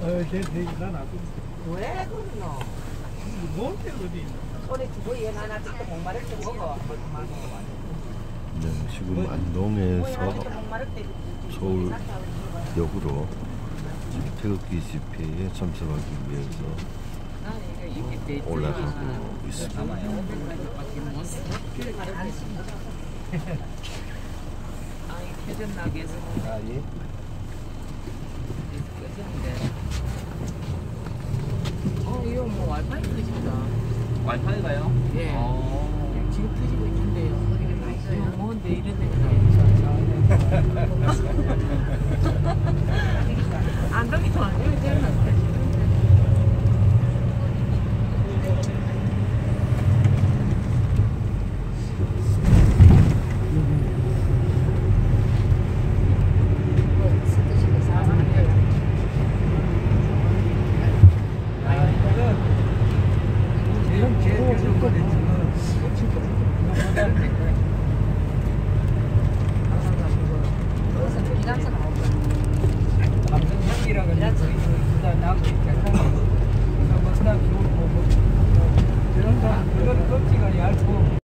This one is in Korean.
어제 내가 나도 왜 그러노? 뭔데 어디? 손에 두고 얘 하나 찍고 목마를 때 먹어. 네, 지금 안동에서 서울 역으로 태극기 집회에 참석하기 위해서 올라가고 있습니다. 아 예? 어 이거 뭐 와이파이 터진다. 와이파이가요? 예. 어. 지금 터지고 있는데요. 뭔데 이런 데가 다 있어. Thank you.